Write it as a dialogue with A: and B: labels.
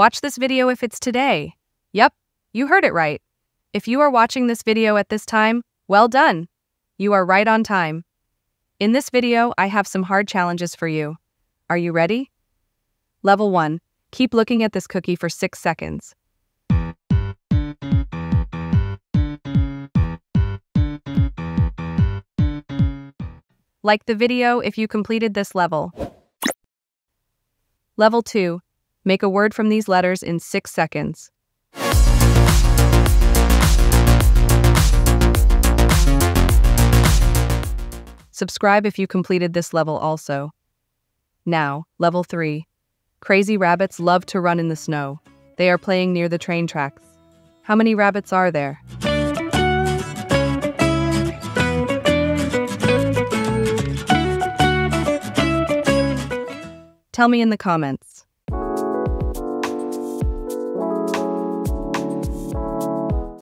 A: Watch this video if it's today. Yep, you heard it right. If you are watching this video at this time, well done. You are right on time. In this video, I have some hard challenges for you. Are you ready? Level 1. Keep looking at this cookie for 6 seconds. Like the video if you completed this level. Level 2. Make a word from these letters in 6 seconds. Subscribe if you completed this level also. Now, level 3. Crazy rabbits love to run in the snow. They are playing near the train tracks. How many rabbits are there? Tell me in the comments.